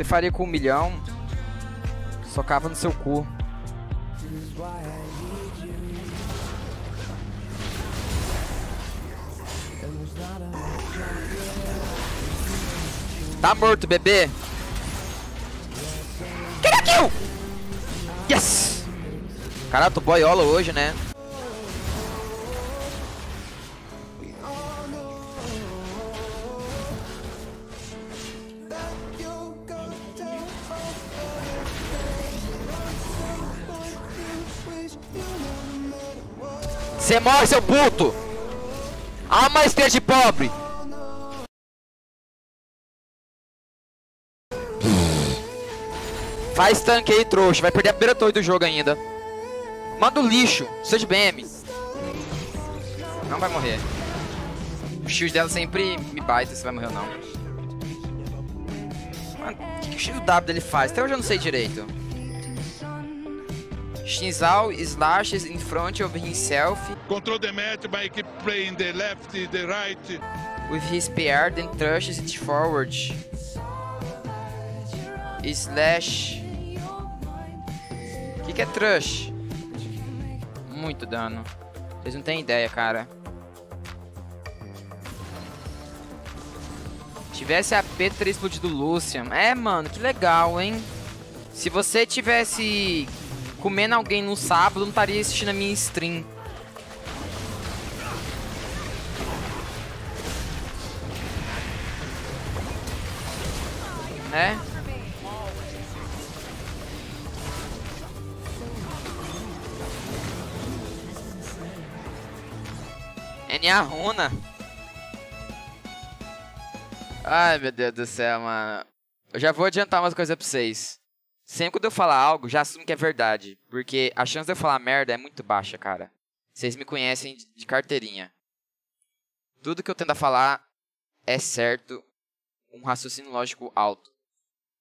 Você faria com um milhão, socava no seu cu. Tá morto, bebê. Get kill! Yes! Caralho, tô boiola hoje, né? Você morre, seu puto! Ah, mas esteja pobre! Faz tanque aí, trouxa. Vai perder a primeira torre do jogo ainda. Manda o lixo. Seja BM. Não vai morrer. O shield dela sempre me bate se vai morrer ou não. Mano, o que, que o shield W dele faz? Até hoje eu não sei direito. Shinzal slashes in front of himself. Control the match by keep playing the left, the right. With his spear, then thrushes it forward. Slash. O que, que é thrush? Muito dano. Vocês não têm ideia, cara. Tivesse a P teria explodido Lucian. É, mano, que legal, hein? Se você tivesse comendo alguém no sábado, não estaria assistindo a minha stream. Né? NA Runa. Ai, meu Deus do céu, mano. Eu já vou adiantar umas coisas pra vocês. Sempre quando eu falar algo, já assumo que é verdade. Porque a chance de eu falar merda é muito baixa, cara. Vocês me conhecem de carteirinha. Tudo que eu tento falar é certo. Um raciocínio lógico alto.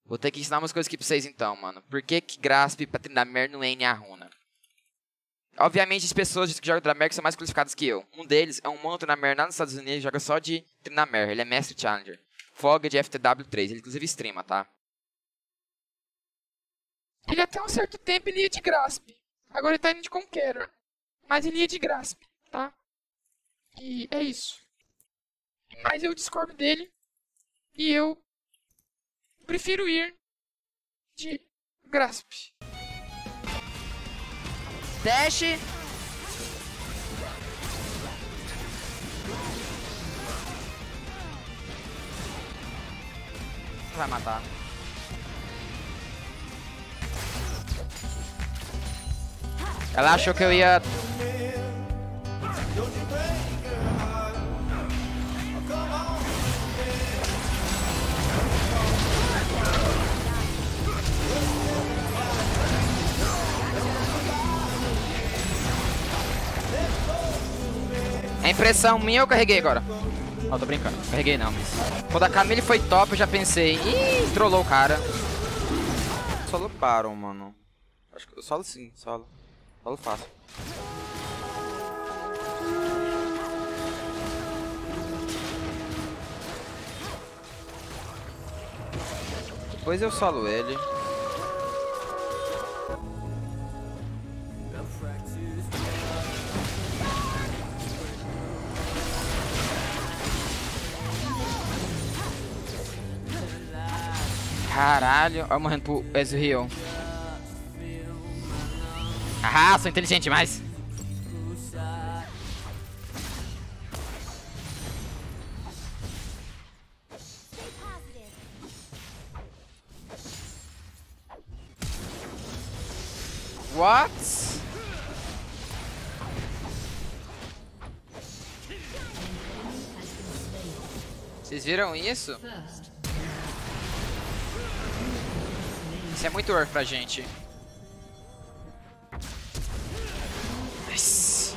Vou ter que ensinar umas coisas aqui pra vocês então, mano. Por que que Grasp pra treinar merda no NA Runa? Obviamente, as pessoas que jogam Trinamer são mais qualificadas que eu. Um deles é um mano Trinamer lá nos Estados Unidos, joga só de Trinamer. Ele é mestre Challenger. Foga de FTW3. Ele inclusive streama, tá? Ele até um certo tempo ia de Grasp. Agora ele tá indo de Conqueror. Mas ele ia de Grasp, tá? E é isso. Mas eu discordo dele. E eu prefiro ir de Grasp. Dash. Vai matar. Ela achou que eu ia impressão minha eu carreguei agora. Não, tô brincando. Carreguei não, mas... Quando a Camille foi top, eu já pensei... Ih, trollou o cara. Solo Baron, mano. Acho que... Solo sim, solo. Solo fácil. Depois eu solo ele. Caralho, olha morrendo pro Ezreal. Ah, sou inteligente demais. What? Vocês viram isso? Isso é muito work pra gente. Nice.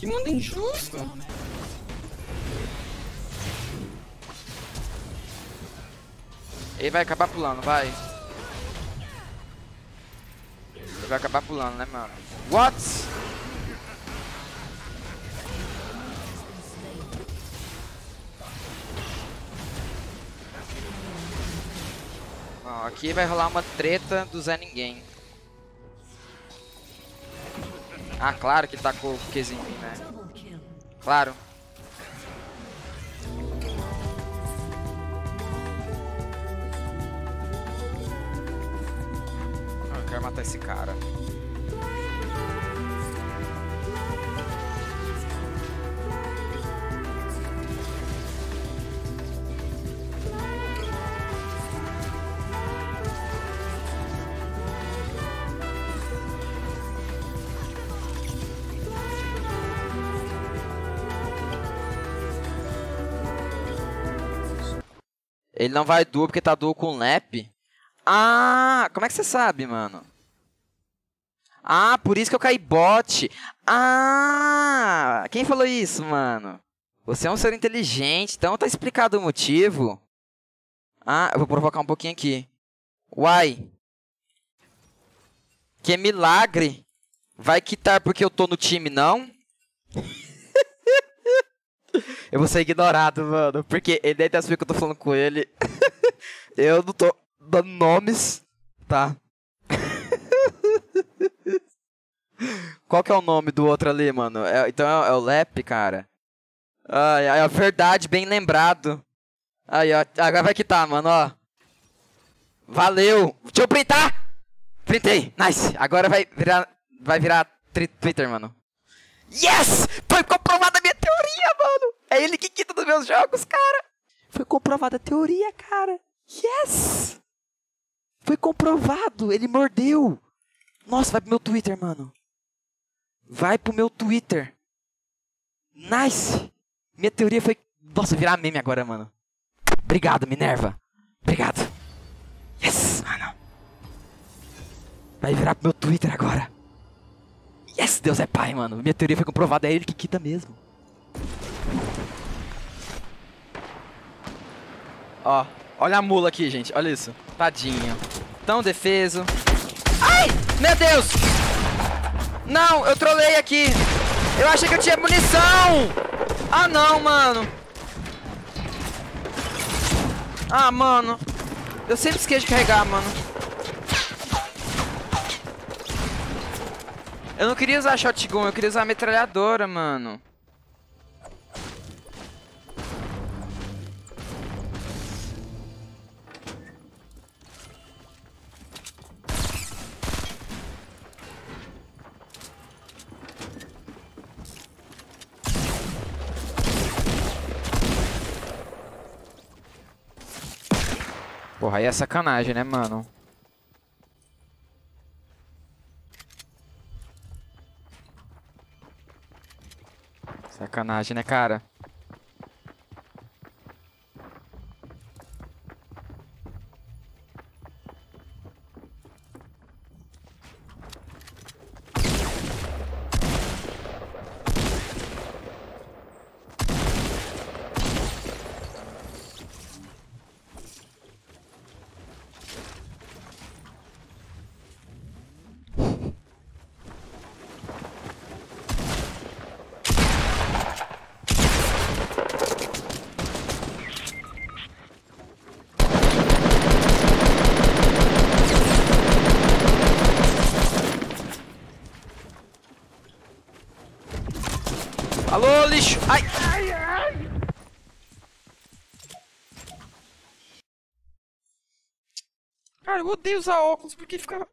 Que mundo injusto. Ele vai acabar pulando, vai. Vai acabar pulando, né, mano? What? Bom, aqui vai rolar uma treta do Zé Ninguém. Ah, claro que tacou o Qzinho né? Claro. Quero matar esse cara. Ele não vai duo porque tá duo com o Lep. Ah, como é que você sabe, mano? Ah, por isso que eu caí bot. Ah, quem falou isso, mano? Você é um ser inteligente, então tá explicado o motivo. Ah, eu vou provocar um pouquinho aqui. Uai. Que milagre. Vai quitar porque eu tô no time, não? eu vou ser ignorado, mano. Porque ele deve saber que eu tô falando com ele. eu não tô dando nomes, tá? Qual que é o nome do outro ali, mano? É- então é, é o Lep, cara. Ai, ai, a verdade, bem lembrado. Aí, ó. Agora vai quitar, mano, ó. Valeu. Deixa eu printar. Printei. Nice. Agora vai virar, vai virar Twitter, mano. Yes! Foi comprovada a minha teoria, mano. É ele que quita dos meus jogos, cara. Foi comprovada a teoria, cara. Yes! Foi comprovado. Ele mordeu. Nossa, vai pro meu Twitter, mano. Vai pro meu Twitter. Nice! Minha teoria foi. Nossa, virar meme agora, mano. Obrigado, Minerva. Obrigado. Yes, mano. Vai virar pro meu Twitter agora. Yes, Deus é pai, mano. Minha teoria foi comprovada. É ele que quita mesmo. Ó, olha a mula aqui, gente. Olha isso. Tadinho. Tão defeso. Ai! Meu Deus! Não, eu trolei aqui. Eu achei que eu tinha munição. Ah, não, mano. Ah, mano. Eu sempre esqueço de carregar, mano. Eu não queria usar shotgun, eu queria usar metralhadora, mano. Porra, aí é sacanagem, né, mano? Sacanagem, né, cara? Alô, lixo! Ai! Cara, eu odeio usar óculos porque fica.